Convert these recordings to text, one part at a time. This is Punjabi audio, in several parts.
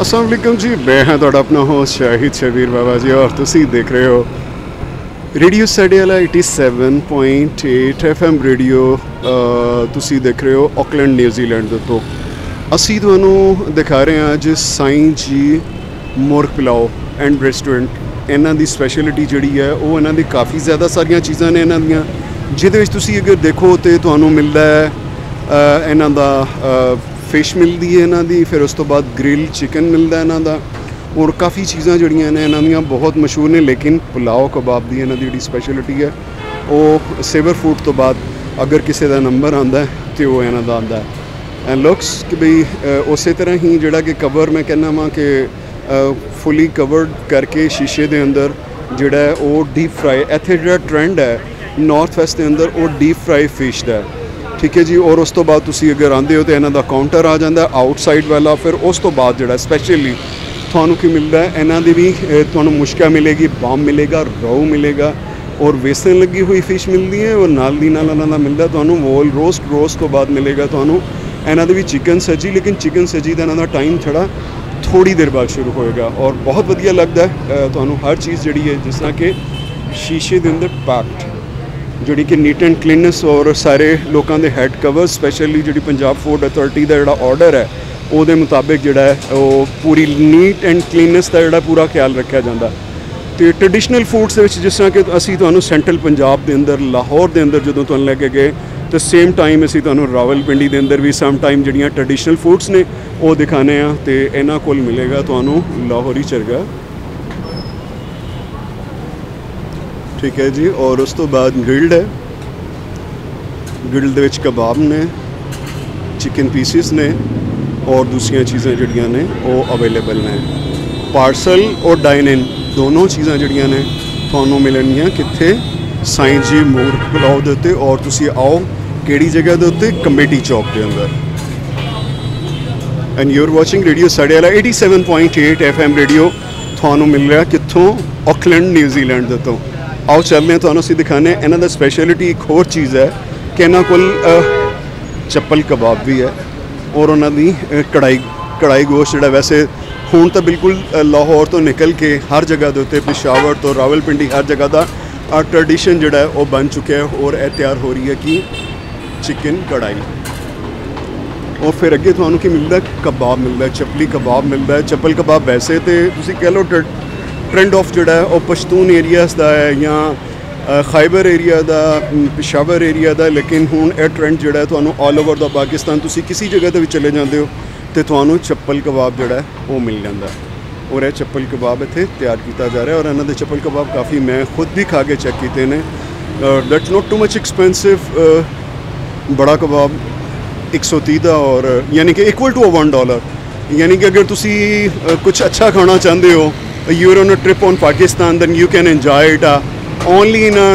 ਅਸਲਾਮ ਵਾਲੇਕਮ ਜੀ, ਮੈਂ ਹਾਂ ਤੁਹਾਡਾ ਆਪਣਾ ਹੋਸਟ ਸ਼ਾਹਿਦ ਸ਼ਬੀਰ ਬਾਬਾ ਜੀ ਔਰ ਤੁਸੀਂ ਦੇਖ ਰਹੇ ਹੋ ਰੇਡੀਓ ਸਾਡੇ ਵਾਲਾ 87.8 ਐਫਐਮ ਰੇਡੀਓ ਤੁਸੀਂ ਦੇਖ ਰਹੇ ਹੋ ਆਕਲੈਂਡ ਨਿਊਜ਼ੀਲੈਂਡ ਦੇ ਤੋਂ ਅਸੀਂ ਤੁਹਾਨੂੰ ਦਿਖਾ ਰਹੇ ਹਾਂ ਅੱਜ ਸਾਈਂ ਜੀ ਮੁਰਗ ਪਿਲਾਓ ਐਂਡ ਰੈਸਟੋਰੈਂਟ। ਇਹਨਾਂ ਦੀ ਸਪੈਸ਼ਲਿਟੀ ਜਿਹੜੀ ਹੈ, ਉਹ ਇਹਨਾਂ ਦੀ ਕਾਫੀ ਜ਼ਿਆਦਾ ਸਾਰੀਆਂ ਚੀਜ਼ਾਂ ਨੇ ਇਹਨਾਂ ਦੀਆਂ, ਜਿਹਦੇ ਵਿੱਚ ਤੁਸੀਂ ਅਗਰ ਦੇਖੋ ਤੇ ਤੁਹਾਨੂੰ ਮਿਲਦਾ ਹੈ ਇਹਨਾਂ ਦਾ ਫਿਸ਼ ਮਿਲਦੀ ਹੈ ਇਹਨਾਂ ਦੀ, ਫਿਰ ਉਸ ਤੋਂ ਬਾਅਦ ਗ੍ਰਿਲ ਚਿਕਨ ਮਿਲਦਾ ਇਹਨਾਂ ਦਾ। ਔਰ ਕਾਫੀ ਚੀਜ਼ਾਂ ਜਿਹੜੀਆਂ ਨੇ ਇਹਨਾਂ ਦੀਆਂ ਬਹੁਤ ਮਸ਼ਹੂਰ ਨੇ, ਲੇਕਿਨ ਪੁਲਾਓ ਕਬਾਬ ਦੀ ਇਹਨਾਂ ਦੀ ਜਿਹੜੀ ਸਪੈਸ਼ਲਿਟੀ ਹੈ, ਉਹ ਸੇਵਰ ਫੂਡ ਤੋਂ ਬਾਅਦ ਅਗਰ ਕਿਸੇ ਦਾ ਨੰਬਰ ਆਂਦਾ ਹੈ, ਤੇ ਉਹ ਇਹਨਾਂ ਦਾ ਆਂਦਾ ਐਂਡ ਲੁਕਸ ਕਿ ਵੀ ਉਸੇ ਤਰ੍ਹਾਂ ਹੀ ਜਿਹੜਾ ਕਿ ਕਵਰ ਮੈਂ ਕਹਿੰਦਾ ਵਾਂ ਕਿ ਫੁੱਲੀ ਕਵਰਡ ਕਰਕੇ ਸ਼ੀਸ਼ੇ ਦੇ ਅੰਦਰ ਜਿਹੜਾ ਉਹ ਡੀਪ ਫਰਾਈ ਇੱਥੇ ਜਿਹੜਾ ਟ੍ਰੈਂਡ ਹੈ ਨਾਰਥ ਵੈਸਟ ਦੇ ਅੰਦਰ ਉਹ ਡੀਪ ਫਰਾਈ ਫਿਸ਼ ਦਾ ਹੈ। ਠੀਕ ਹੈ ਜੀ, ਔਰ ਉਸ ਤੋਂ ਬਾਅਦ ਤੁਸੀਂ ਅਗਰ ਆਂਦੇ ਹੋ ਤੇ ਇਹਨਾਂ ਦਾ ਕਾਊਂਟਰ ਆ ਜਾਂਦਾ ਆਊਟਸਾਈਡ ਵਾਲਾ, ਫਿਰ ਉਸ ਤੋਂ ਬਾਅਦ ਜਿਹੜਾ ਸਪੈਸ਼ਲੀ ਤੁਹਾਨੂੰ ਕੀ ਮਿਲਦਾ ਇਹਨਾਂ ਦੀ ਵੀ ਤੁਹਾਨੂੰ ਮੁਸ਼ਕਾ ਮਿਲੇਗੀ ਬਾਮ ਮਿਲੇਗਾ ਰੋਹ ਮਿਲੇਗਾ, ਔਰ ਵੇਸਣ ਲੱਗੀ ਹੋਈ ਫਿਸ਼ ਮਿਲਦੀ ਹੈ, ਔਰ ਨਾਲ ਦੀ ਨਾਲ ਇਹਨਾਂ ਦਾ ਮਿਲਦਾ ਤੁਹਾਨੂੰ ਵੋਲ ਰੋਸਟ ਰੋਸਟ ਤੋਂ ਬਾਅਦ ਮਿਲੇਗਾ ਤੁਹਾਨੂੰ ਇਹਨਾਂ ਦੇ ਵੀ ਚਿਕਨ ਸਜੀ, ਲੇਕਿਨ ਚਿਕਨ ਸਜੀ ਦਾ ਇਹਨਾਂ ਦਾ ਟਾਈਮ ਥੋੜਾ ਥੋੜੀ ਦੇਰ ਬਾਅਦ ਸ਼ੁਰੂ ਹੋਏਗਾ, ਔਰ ਬਹੁਤ ਵਧੀਆ ਲੱਗਦਾ ਤੁਹਾਨੂੰ ਹਰ ਚੀਜ਼ ਜਿਹੜੀ ਹੈ, ਜਿਸ ਤਰ੍ਹਾਂ ਕਿ ਸ਼ੀਸ਼ੇ ਦੇ ਅੰਦਰ ਪੈਕਡ ਜਿਹੜੀ ਕਿ ਨੀਟ ਐਂਡ ਕਲੀਨੈਸ ਔਰ ਸਾਰੇ ਲੋਕਾਂ ਦੇ ਹੈੱਡ ਕਵਰ ਸਪੈਸ਼ਲੀ ਜਿਹੜੀ ਪੰਜਾਬ ਫੂਡ ਅਥਾਰਟੀ ਦਾ ਜਿਹੜਾ ਆਰਡਰ ਹੈ, ਉਹਦੇ ਮੁਤਾਬਿਕ ਜਿਹੜਾ ਹੈ, ਉਹ ਪੂਰੀ ਨੀਟ ਐਂਡ ਕਲੀਨੈਸ ਦਾ ਜਿਹੜਾ ਪੂਰਾ ਖਿਆਲ ਰੱਖਿਆ ਜਾਂਦਾ। ਤੇ ਟ੍ਰੈਡੀਸ਼ਨਲ ਫੂਡਸ ਦੇ ਵਿੱਚ ਜਿਸ ਤਰ੍ਹਾਂ ਕਿ ਅਸੀਂ ਤੁਹਾਨੂੰ ਸੈਂਟਰਲ ਪੰਜਾਬ ਦੇ ਅੰਦਰ ਲਾਹੌਰ ਦੇ ਅੰਦਰ ਜਦੋਂ ਤੁਹਾਨੂੰ ਲੈ ਕੇ ਗਏ, ਤੇ ਸੇਮ ਟਾਈਮ ਅਸੀਂ ਤੁਹਾਨੂੰ ਰਾਵਲਪਿੰਡੀ ਦੇ ਅੰਦਰ ਵੀ ਸਮ ਟਾਈਮ ਜਿਹੜੀਆਂ ਟ੍ਰੈਡੀਸ਼ਨਲ ਫੂਡਸ ਨੇ, ਉਹ ਦਿਖਾਣੇ ਆ, ਤੇ ਇਹਨਾਂ ਕੋਲ ਮਿਲੇਗਾ ਤੁਹਾਨੂੰ ਲਾਹੌਰੀ ਚਰਗਾ। ਠੀਕ ਹੈ ਜੀ, ਔਰ ਉਸ ਤੋਂ ਬਾਅਦ ਗ੍ਰਿਲਡ ਹੈ। ਗ੍ਰਿਲਡ ਦੇ ਵਿੱਚ ਕਬਾਬ ਨੇ ਚਿਕਨ ਪੀਸਿਸ ਨੇ, ਔਰ ਦੂਸਰੀਆਂ ਚੀਜ਼ਾਂ ਜਿਹੜੀਆਂ ਨੇ, ਉਹ ਅਵੇਲੇਬਲ ਨੇ। ਪਾਰਸਲ ਔਰ ਡਾਈਨ ਇਨ ਦੋਨੋਂ ਚੀਜ਼ਾਂ ਜਿਹੜੀਆਂ ਨੇ, ਤੁਹਾਨੂੰ ਮਿਲਣਗੀਆਂ ਕਿੱਥੇ? ਸਾਈਂ ਜੀ ਮੂਰ ਪੁਲਾਓ ਦੇ ਉੱਤੇ, ਔਰ ਤੁਸੀਂ ਆਓ ਕਿਹੜੀ ਜਗ੍ਹਾ ਦੇ ਉੱਤੇ? ਕਮੇਟੀ ਚੌਕ ਦੇ ਅੰਦਰ। And you are watching radio ਸਾਡੇ ਵਾਲਾ 87.8 FM ਰੇਡੀਓ ਤੁਹਾਨੂੰ ਮਿਲ ਰਿਹਾ ਕਿੱਥੋਂ? ਆਕਲੈਂਡ ਨਿਊਜ਼ੀਲੈਂਡ ਦੇ ਤੋਂ। ਆਓ ਚੱਲਦੇ ਹਾਂ ਤੁਹਾਨੂੰ ਅਸੀਂ ਦਿਖਾਣੇ ਇਹਨਾਂ ਦਾ ਸਪੈਸ਼ਲਿਟੀ ਇੱਕ ਹੋਰ ਚੀਜ਼ ਹੈ ਕਿ ਇਹਨਾਂ ਕੋਲ ਚੱਪਲ ਕਬਾਬ ਵੀ ਹੈ ਔਰ ਉਹਨਾਂ ਦੀ ਅ, ਕੜਾਈ ਕੜਾਈ ਗੋਸ਼ਤ ਜਿਹੜਾ ਵੈਸੇ ਹੁਣ ਤਾਂ ਬਿਲਕੁਲ ਲਾਹੌਰ ਤੋਂ ਨਿਕਲ ਕੇ ਹਰ ਜਗ੍ਹਾ ਦੇ ਉੱਤੇ ਪਿਸ਼ਾਵਰ ਤੋਂ ਰਾਵਲਪਿੰਡੀ ਹਰ ਜਗ੍ਹਾ ਦਾ ਆ ਟ੍ਰੈਡੀਸ਼ਨ ਜਿਹੜਾ ਉਹ ਬਣ ਚੁੱਕਿਆ ਹੈ ਔਰ ਇਹ ਤਿਆਰ ਹੋ ਰਹੀ ਹੈ ਕਿ ਚਿਕਨ ਕੜਾਈ। ਔਰ ਫਿਰ ਅੱਗੇ ਤੁਹਾਨੂੰ ਕੀ ਮਿਲਦਾ? ਕਬਾਬ ਮਿਲਦਾ ਹੈ, ਚੱਪਲੀ ਕਬਾਬ ਮਿਲਦਾ। ਚੱਪਲ ਕਬਾਬ ਵੈਸੇ ਤੇ ਤੁਸੀਂ ਕਹਿ ਲਓ ਟ੍ਰੈਂਡ ਆਫ ਜਿਹੜਾ ਹੈ ਉਹ ਪਸ਼ਤੂਨ ਏਰੀਆਜ਼ ਦਾ ਹੈ ਜਾਂ ਖਾਈਬਰ ਏਰੀਆ ਦਾ ਮ, ਪਿਸ਼ਾਵਰ ਏਰੀਆ ਦਾ ਲੇਕਿਨ ਹੁਣ ਇਹ ਟ੍ਰੈਂਡ ਜਿਹੜਾ ਤੁਹਾਨੂੰ ਆਲ ਓਵਰ ਦਾ ਪਾਕਿਸਤਾਨ ਤੁਸੀਂ ਕਿਸੇ ਜਗ੍ਹਾ ਤੇ ਵੀ ਚਲੇ ਜਾਂਦੇ ਹੋ ਤੇ ਤੁਹਾਨੂੰ ਚੱਪਲ ਕਬਾਬ ਜਿਹੜਾ ਉਹ ਮਿਲ ਜਾਂਦਾ ਔਰ ਇਹ ਚੱਪਲ ਕਬਾਬ ਇੱਥੇ ਤਿਆਰ ਕੀਤਾ ਜਾ ਰਿਹਾ ਔਰ ਇਹਨਾਂ ਦੇ ਚੱਪਲ ਕਬਾਬ ਕਾਫੀ ਮੈਂ ਖੁਦ ਵੀ ਖਾ ਕੇ ਚੈੱਕ ਕੀਤੇ ਨੇ। That's not too much expensive ਬੜਾ ਕਬਾਬ 130 ਦਾ ਔਰ ਯਾਨੀ ਕਿ ਇਕੁਅਲ ਟੂ 1 ਡਾਲਰ ਯਾਨੀ ਕਿ ਅਗਰ ਤੁਸੀਂ ਕੁਝ ਅੱਛਾ ਖਾਣਾ ਚਾਹੁੰਦੇ ਹੋ you are on a trip on Pakistan then you can enjoy it uh, only in a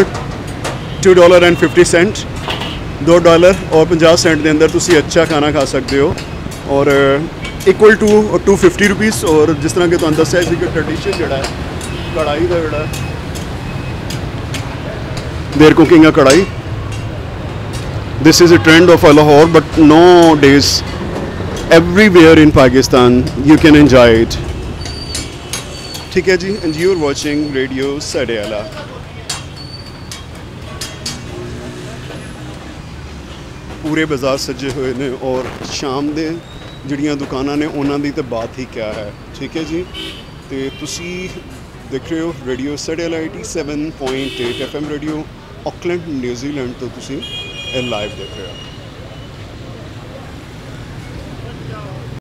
2 dollar and 50 cent 2 dollar ਔਰ 50 ਸੈਂਟ ਦੇ ਅੰਦਰ ਤੁਸੀਂ ਅੱਛਾ ਖਾਣਾ ਖਾ ਸਕਦੇ ਹੋ ਔਰ ਇਕੁਅਲ ਟੂ 250 ਰੁਪੀਸ ਔਰ ਜਿਸ ਤਰ੍ਹਾਂ ਕਿ ਤੁਹਾਨੂੰ ਦੱਸਿਆ ਸੀ ਕਿ ਟ੍ਰੈਡੀਸ਼ਨ ਜਿਹੜਾ ਹੈ ਕੜਾਈ ਦਾ ਜਿਹੜਾ ਦੇਰ ਕੁਕਿੰਗ ਆ ਕੜਾਈ this is a trend of Lahore, but nowadays, everywhere in Pakistan, you can enjoy it. ਠੀਕ ਹੈ ਜੀ you you're watching Radio Sadeala. ਪੂਰੇ ਬਾਜ਼ਾਰ ਸੱਜੇ ਹੋਏ ਨੇ ਔਰ ਸ਼ਾਮ ਦੇ ਜਿਹੜੀਆਂ ਦੁਕਾਨਾਂ ਨੇ, ਉਹਨਾਂ ਦੀ ਤਾਂ ਬਾਤ ਹੀ ਕਿਆ ਹੈ ਠੀਕ ਹੈ ਜੀ, ਤੇ ਤੁਸੀਂ ਦੇਖ ਰਹੇ ਹੋ ਰੇਡੀਓ ਸੜੇਲਾ 87.8 FM radio Auckland New Zealand ਤੋਂ ਤੁਸੀਂ ਇਹ ਲਾਈਵ ਦੇਖ ਰਹੇ ਹੋ